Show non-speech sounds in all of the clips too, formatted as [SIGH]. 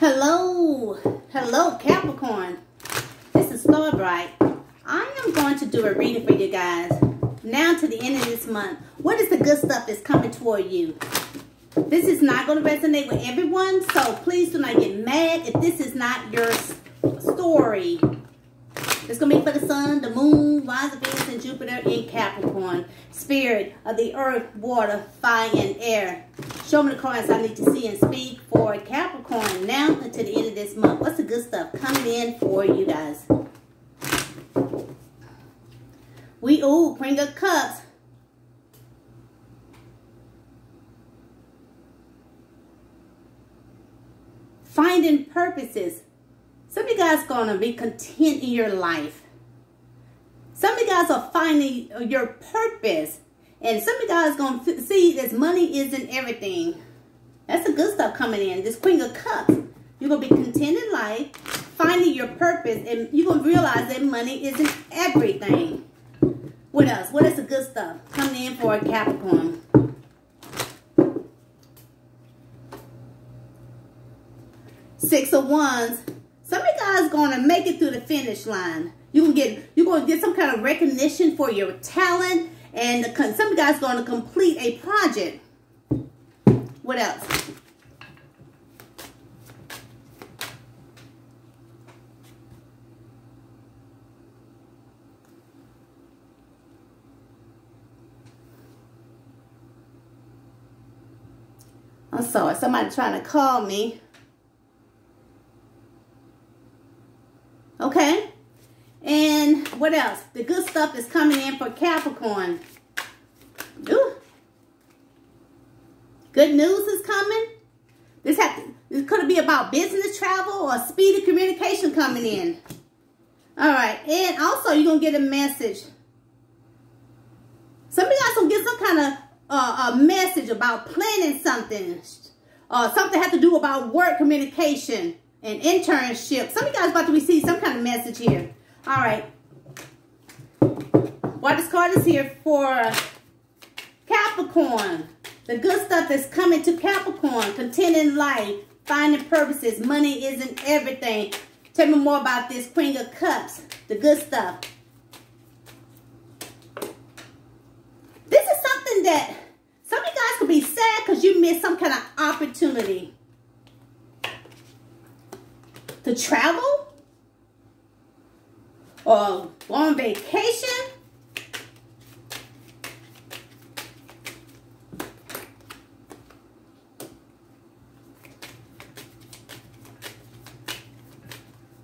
Hello, hello Capricorn. This is Starbright. I am going to do a reading for you guys. Now to the end of this month. What is the good stuff that's coming toward you? This is not going to resonate with everyone, so please do not get mad if this is not your story. It's going to be for the sun, the moon, of Venus, and Jupiter in Capricorn. Spirit of the earth, water, fire, and air. Show me the cards I need to see and speak for Capricorn now until the end of this month. What's the good stuff coming in for you guys? We, ooh, Queen of Cups. Finding purposes. Some of you guys going to be content in your life. Some of you guys are finding your purpose. And some of you guys going to see this money isn't everything. That's the good stuff coming in. This Queen of Cups. You're going to be content in life, finding your purpose, and you're going to realize that money isn't everything. What else? What is the good stuff coming in for a Capricorn? Six of Wands. Some of you guys going to make it through the finish line. You can get you're going to get some kind of recognition for your talent, and the, some guys going to complete a project. What else? I'm sorry, somebody trying to call me. Okay? And what else? The good stuff is coming in for Capricorn. Ooh. Good news is coming. This to, this could be about business travel or speedy communication coming in. All right. And also you're going to get a message. Some of you guys going to get some kind of uh, a message about planning something. Uh, something have to do about work communication and internship. Some of you guys about to receive some kind of message here. All right. Why this card is here for Capricorn. The good stuff that's coming to Capricorn. Content in life. Finding purposes. Money isn't everything. Tell me more about this Queen of Cups. The good stuff. This is something that some of you guys could be sad because you missed some kind of opportunity to travel or go on vacation.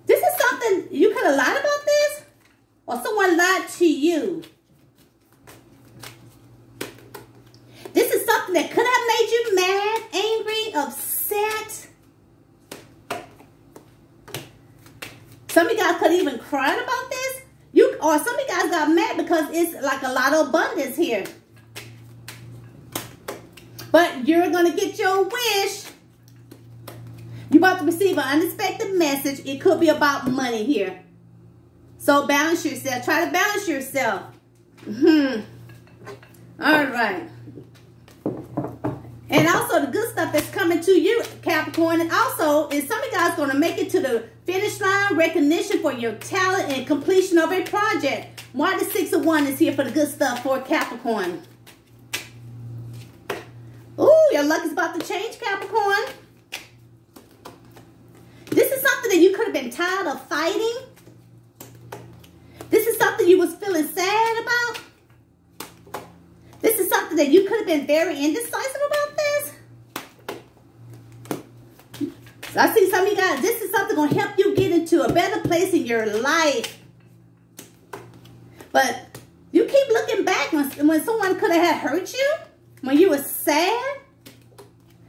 This is something you could have lied about this or someone lied to you. This is something that could have made you mad, angry, upset. Some of you guys could even cried about this. You or some of you guys got mad because it's like a lot of abundance here. But you're gonna get your wish. You're about to receive an unexpected message. It could be about money here. So balance yourself. Try to balance yourself. Hmm. All right. And also the good stuff that's coming to you, Capricorn. And also is some of you guys going to make it to the finish line, recognition for your talent and completion of a project. Why the Six of Wands is here for the good stuff for Capricorn. Ooh, your luck is about to change, Capricorn. This is something that you could have been tired of fighting. Something you was feeling sad about. This is something that you could have been very indecisive about this. So I see some of you guys, this is something going to help you get into a better place in your life. But you keep looking back when, when someone could have hurt you, when you were sad.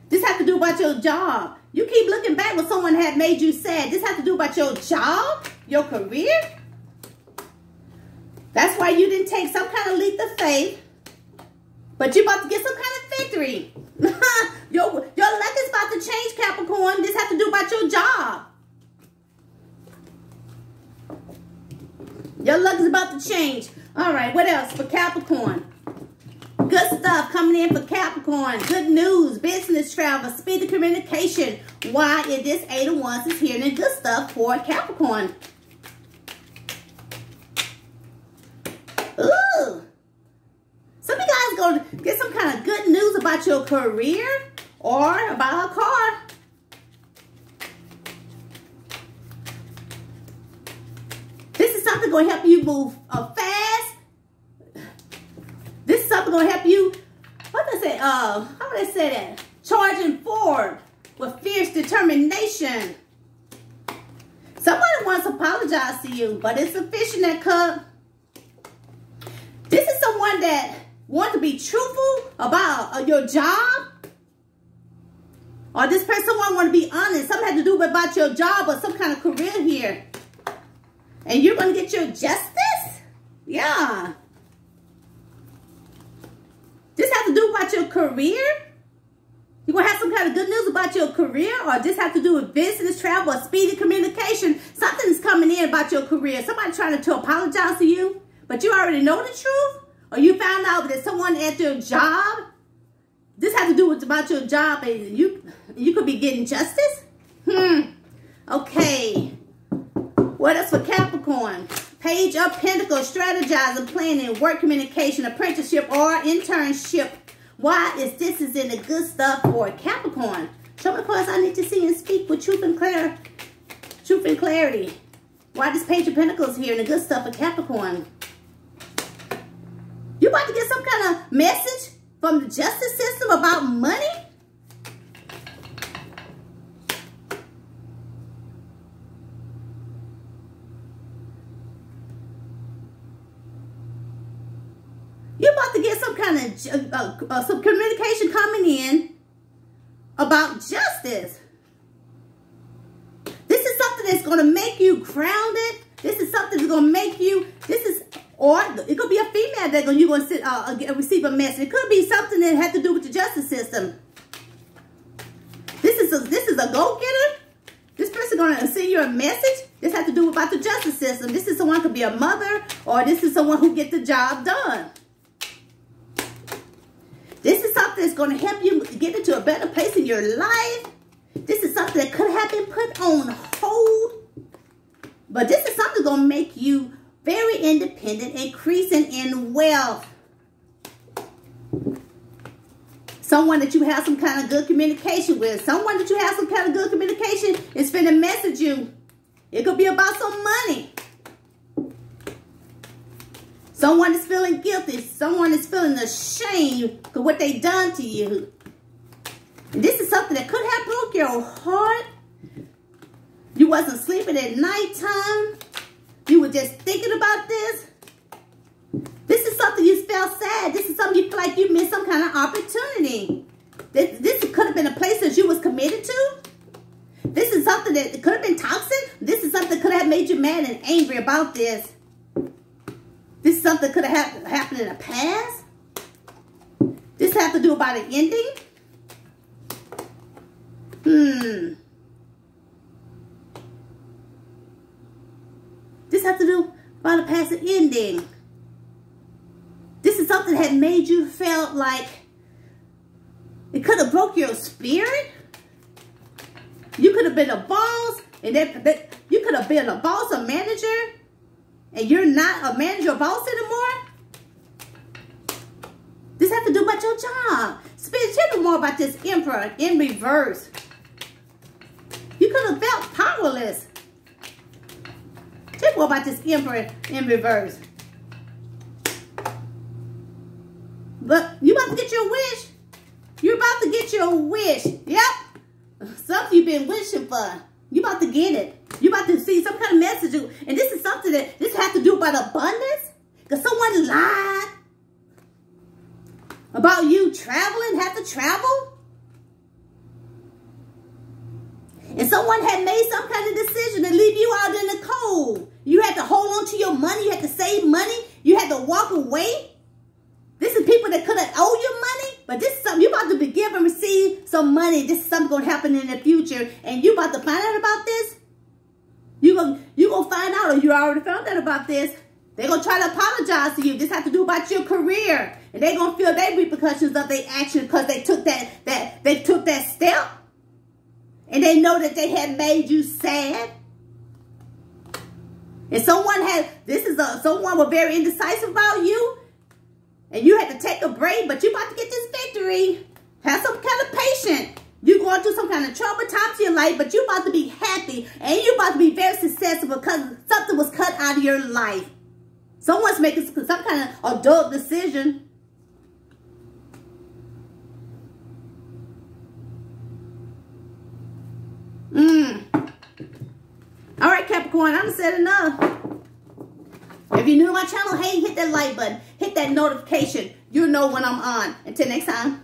This has to do about your job. You keep looking back when someone had made you sad. This has to do about your job, your career. That's why you didn't take some kind of leap of faith. But you're about to get some kind of victory. [LAUGHS] your, your luck is about to change, Capricorn. This has to do about your job. Your luck is about to change. All right, what else for Capricorn? Good stuff coming in for Capricorn. Good news, business travel, speed of communication. Why is this Eight of Wands is here and good stuff for Capricorn. Ooh. Some of you guys going to get some kind of good news about your career or about a car. This is something going to help you move uh, fast. This is something going to help you, what did I say? Uh, how would I say that? Charging forward with fierce determination. Somebody wants to apologize to you, but it's a fish in that cup. This is someone that wants to be truthful about uh, your job. Or this person want to be honest. Something had to do about your job or some kind of career here. And you're going to get your justice? Yeah. This has to do about your career? You're going to have some kind of good news about your career or this have to do with business, travel, or speedy communication. Something's coming in about your career. Somebody trying to apologize to you, but you already know the truth? Or you found out that someone at your job, this has to do with about your job and you, you could be getting justice? Hmm. Okay. What else for Capricorn? Page of Pentacles, strategizing, planning, work communication, apprenticeship, or internship why is this is in the good stuff for Capricorn? Show me cause I need to see and speak with truth and clarity. Truth and clarity. Why this Page of Pentacles here in the good stuff for Capricorn? You about to get some kind of message from the justice system about money? You're about to get some kind of uh, uh, some communication coming in about justice. This is something that's going to make you grounded. This is something that's going to make you, this is, or it could be a female that you're going to sit, uh, uh receive a message. It could be something that has to do with the justice system. This is a, this is a go-getter. This person going to send you a message. This has to do about the justice system. This is someone could be a mother or this is someone who get the job done. This is something that's going to help you get into a better place in your life. This is something that could have been put on hold. But this is something that's going to make you very independent, increasing in wealth. Someone that you have some kind of good communication with. Someone that you have some kind of good communication is finna message you. It could be about some money. Someone is feeling guilty. Someone is feeling ashamed for what they done to you. And this is something that could have broke your heart. You wasn't sleeping at nighttime. You were just thinking about this. This is something you felt sad. This is something you feel like you missed some kind of opportunity. This, this could have been a place that you was committed to. This is something that could have been toxic. This is something that could have made you mad and angry about this. This is something could have happened in the past. This have to do about an ending. Hmm. Have to do about a past ending. This is something that made you felt like it could have broke your spirit. You could have been a boss, and that, that you could have been a boss, a manager, and you're not a manager boss anymore, this has to do about your job. Speak, tell me more about this emperor in reverse. You could have felt powerless. More about this emperor in reverse. But you about to get your wish. You're about to get your wish. Yep. Something you've been wishing for. You about to get it. You about to see some kind of message. And this is something that this has to do about abundance. Because someone lied about you traveling, have to travel. And someone had made some kind of decision to leave you out in the cold. You had to hold on to your money. You had to save money. You had to walk away. This is people that could have owed you money, but this is something you're about to be given, receive some money. This is something going to happen in the future, and you're about to find out about this. You gonna you gonna find out, or you already found out about this. They're going to try to apologize to you. This has to do about your career. And they're going to feel their repercussions of their action because they took that, that, they took that step. And they know that they had made you sad. And someone had, this is a, someone was very indecisive about you. And you had to take a break, but you about to get this victory. Have some kind of patience. You're going through some kind of trouble times in your life, but you're about to be happy and you're about to be very successful because something was cut out of your life. Someone's making some kind of adult decision. Capricorn, I'm said enough. If you're new to my channel, hey, hit that like button. Hit that notification. You'll know when I'm on. Until next time.